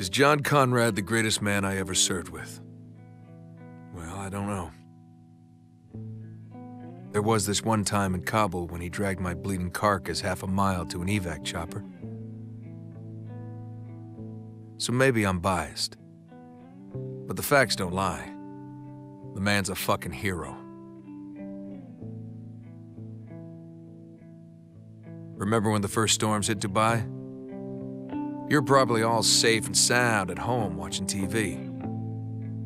Is John Konrad the greatest man I ever served with? Was this one time in Kabul when he dragged my bleeding carcass half a mile to an evac chopper. So maybe I'm biased. But the facts don't lie. The man's a fucking hero. Remember when the first storms hit Dubai? You're probably all safe and sound at home watching TV.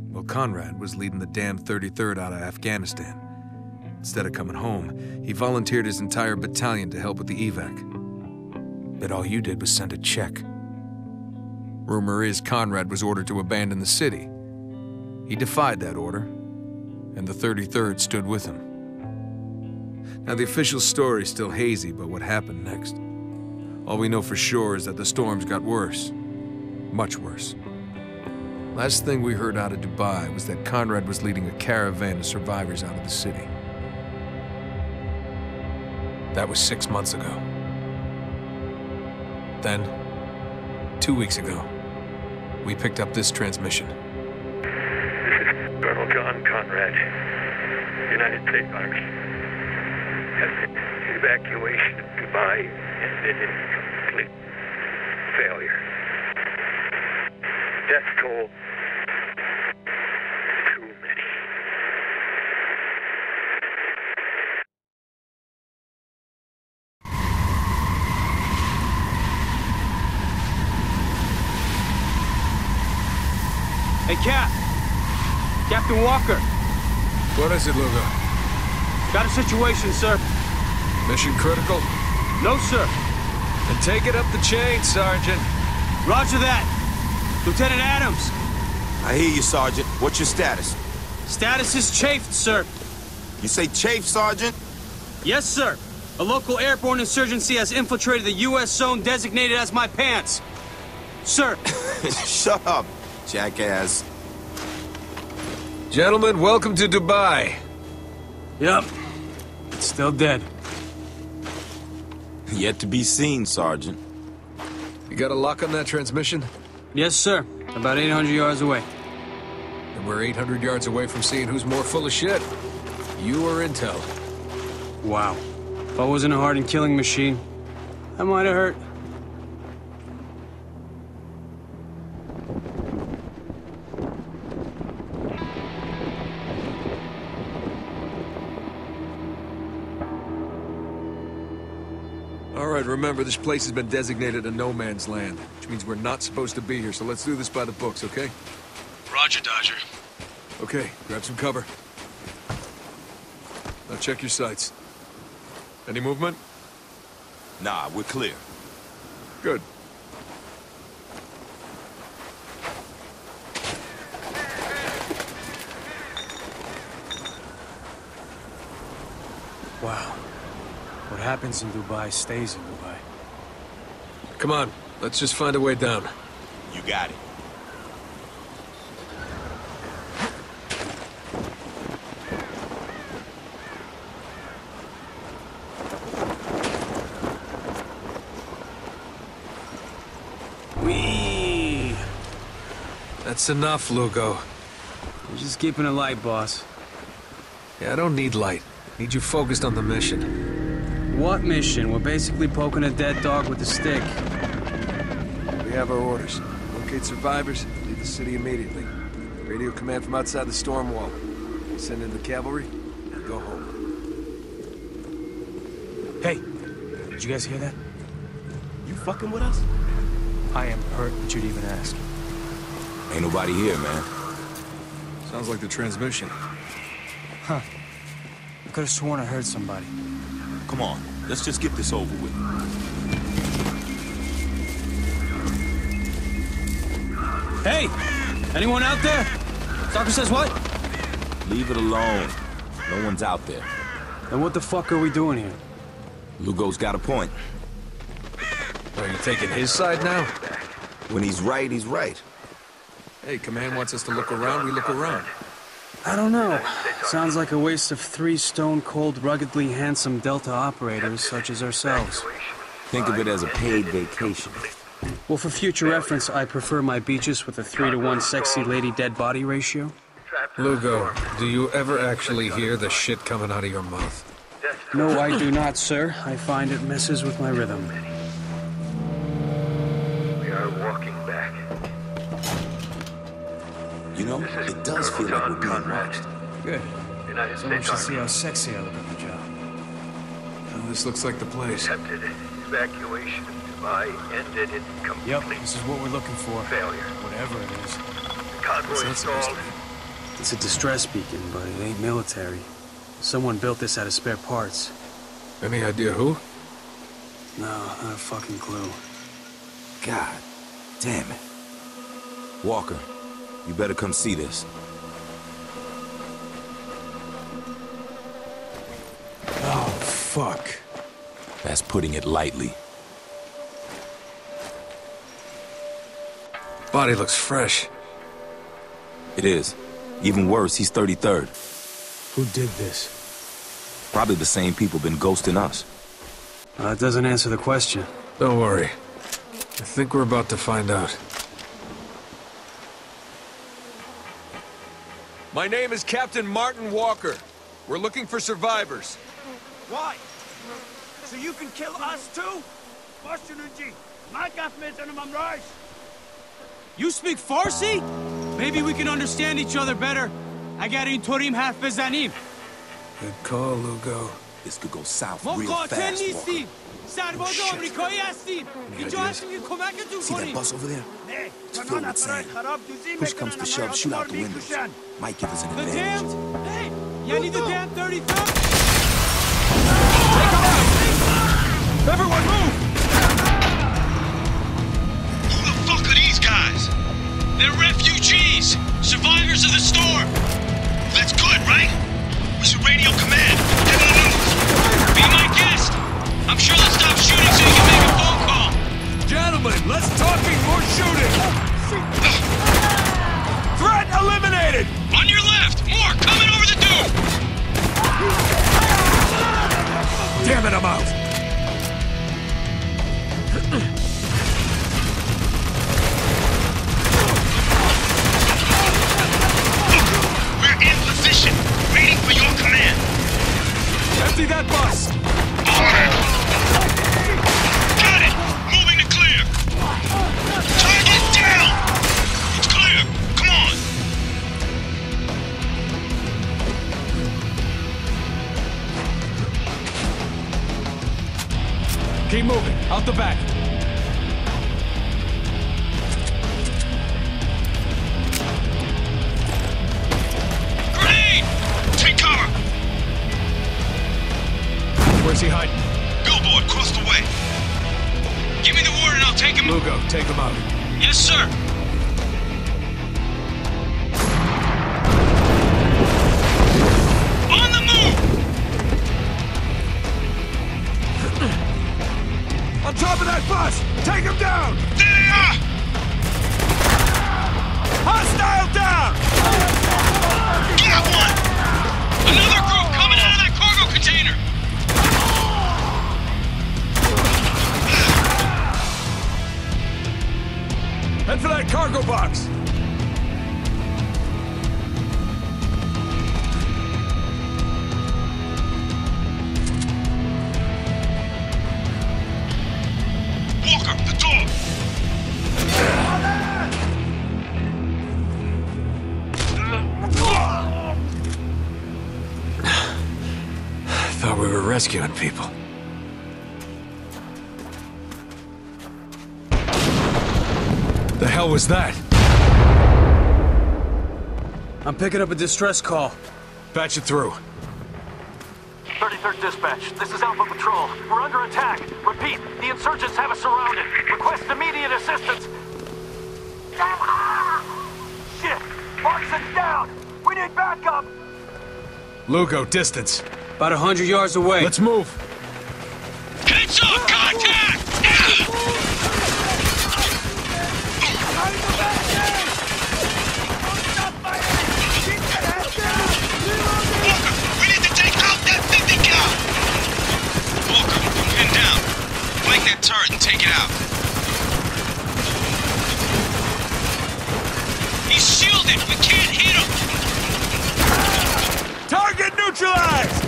Well, Konrad was leading the damn 33rd out of Afghanistan. Instead of coming home, he volunteered his entire battalion to help with the evac. But all you did was send a check. Rumor is Konrad was ordered to abandon the city. He defied that order, and the 33rd stood with him. Now, the official story's still hazy about what happened next. All we know for sure is that the storms got worse. Much worse. Last thing we heard out of Dubai was that Konrad was leading a caravan of survivors out of the city. That was six months ago. Then, two weeks ago, we picked up this transmission. This is Colonel John Konrad, United States Army. Evacuation of Dubai ended in complete failure. Death toll Hey, Cap! Captain Walker! What is it, Lugo? Got a situation, sir. Mission critical? No, sir. Then take it up the chain, Sergeant. Roger that. Lieutenant Adams. I hear you, Sergeant. What's your status? Status is chafed, sir. You say chafed, Sergeant? Yes, sir. A local airborne insurgency has infiltrated the U.S. zone designated as my pants. Sir, Shut up, jackass. Gentlemen, welcome to Dubai. yep. It's still dead. Yet to be seen, Sergeant. You got a lock on that transmission? Yes, sir. About 800 yards away. And we're 800 yards away from seeing who's more full of shit. You or Intel? Wow. If I wasn't a hardened killing machine, that might have hurt. Remember, this place has been designated a no man's land, which means we're not supposed to be here, so let's do this by the books, okay? Roger, Dodger. Okay, grab some cover. Now check your sights. Any movement? Nah, we're clear. Good. Wow. What happens in Dubai stays in Dubai. Come on, let's just find a way down. You got it. That's enough, Lugo. We're just keeping it light, boss. Yeah, I don't need light. Need you focused on the mission. What mission? We're basically poking a dead dog with a stick. We have our orders. Locate survivors, leave the city immediately. Radio command from outside the storm wall. Send in the cavalry, and go home. Hey, did you guys hear that? You fucking with us? I am hurt that you'd even ask. Ain't nobody here, man. Sounds like the transmission. Huh. I could have sworn I heard somebody. Come on, let's just get this over with. Hey! Anyone out there? Doctor says what? Leave it alone. No one's out there. Then what the fuck are we doing here? Lugo's got a point. Are you taking his side now? When he's right, he's right. Hey, Command wants us to look around, we look around. I don't know. Sounds like a waste of three stone-cold, ruggedly handsome Delta operators such as ourselves. Think of it as a paid vacation. Well, for future reference, I prefer my beaches with a three to one sexy lady dead body ratio. Lugo, do you ever actually hear the shit coming out of your mouth? No, I do not, sir. I find it messes with my rhythm. Know, it does feel like we're being watched. Good. United Someone States should see how sexy I look at the job. Well, this looks like the place. attempted evacuation of Dubai ended in Yep, complete this is what we're looking for. failure. Whatever it is. The convoy What's that supposed stalled. It's a distress beacon, but it ain't military. Someone built this out of spare parts. Any idea who? No, not a fucking clue. God damn it. Walker, you better come see this. Oh, fuck. That's putting it lightly. Body looks fresh. It is. Even worse, he's 33rd. Who did this? Probably the same people been ghosting us. Uh, it doesn't answer the question. Don't worry. I think we're about to find out. My name is Captain Martin Walker. We're looking for survivors. Why? So you can kill us too? Başınıncı. Magaf metanımam rice. You speak Farsi? Maybe we can understand each other better. I got in Torim half bezanim. Good call, Lugo. This could go south ما real قاتل fast, Walker. نیستیم سرباز آمریکایی هستیم اینجا هستیم که کمکتون See that کنیم bus over there? نه It's تنها filled with نفرای sand. خراب دوزی Push comes to میکنن shove, اما shoot out یادوار the windows. میکشن. Might give us an The advantage. damned? Hey, یعنی the damned 33rd? Everyone move! Who the fuck are these guys? They're refugees, survivors of the storm. That's good, right? We should radio command. Bus! Got it. Moving to clear. Target down. It's clear. Come on. Keep moving, out the back. Where's he hiding? Billboard, cross the way. Give me the word and I'll take him. Lugo, take him out. Yes, sir. On the move! On top of that bus! Take him down! There they are! Hostile down! Got one! Another group box! Walker, the door! Thought we were rescuing people. The hell was that? I'm picking up a distress call. Patch it through. 33rd Dispatch, this is Alpha Patrol. We're under attack. Repeat, the insurgents have us surrounded. Request immediate assistance. Shit! Markson's down! We need backup! Lugo, distance. About a hundred yards away. Let's move. Get out. He's shielded. We can't hit him. Target neutralized.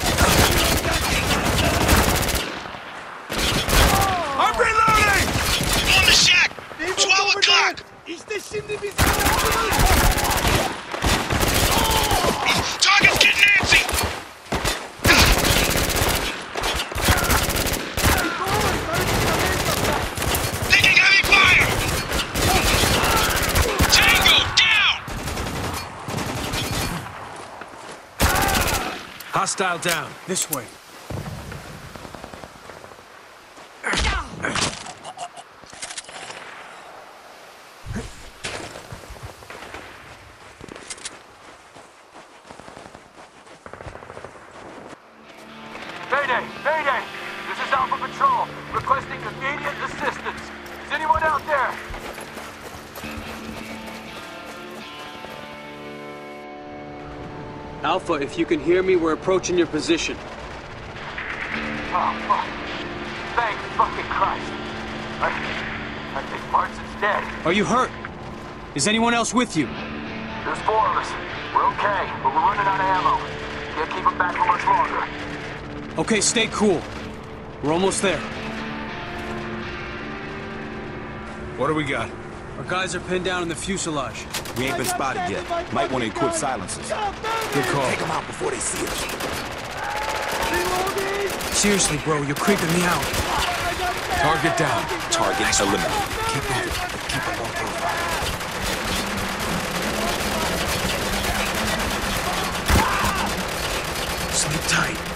Hostile down. This way. Alpha, if you can hear me, we're approaching your position. Oh, fuck. Thank fucking Christ. I, I think Marston's dead. Are you hurt? Is anyone else with you? There's four of us. We're okay, but we're running out of ammo. Can't keep them back for much longer. Okay, stay cool. We're almost there. What do we got? Our guys are pinned down in the fuselage. We ain't been spotted yet. Might want to equip silencers. Good call. Take them out before they see us. Seriously, bro, you're creeping me out. Target down. Target eliminated. Keep moving, but keep a low profile. Sleep tight.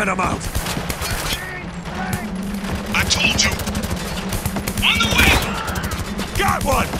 It, I'm out. I told you! On the way! Got one!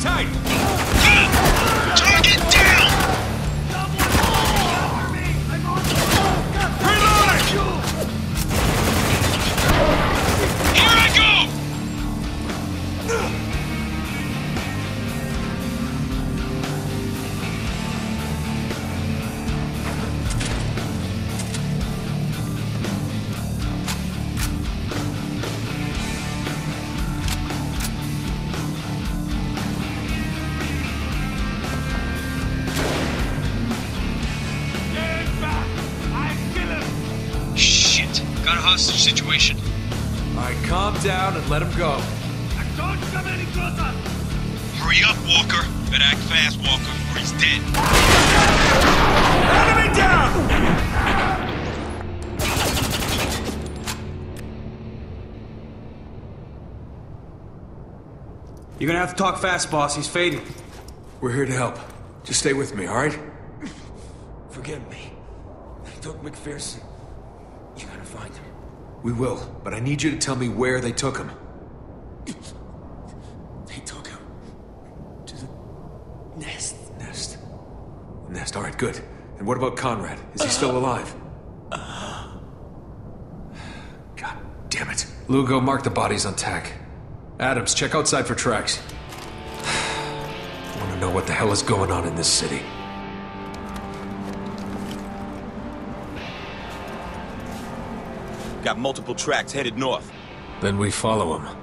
Tight! Hostage situation. All right, calm down and let him go. I Don't come any closer! Hurry up, Walker. Better act fast, Walker, or he's dead. Enemy down! You're gonna have to talk fast, boss. He's fading. We're here to help. Just stay with me, all right? Forgive me. I took McPherson. You gotta find him. We will, but I need you to tell me where they took him. They took him to the nest. Nest. Nest, all right, good. And what about Konrad? Is he still alive? God damn it. Lugo, mark the bodies on tack. Adams, check outside for tracks. I want to know what the hell is going on in this city. Got multiple tracks headed north. Then we follow them.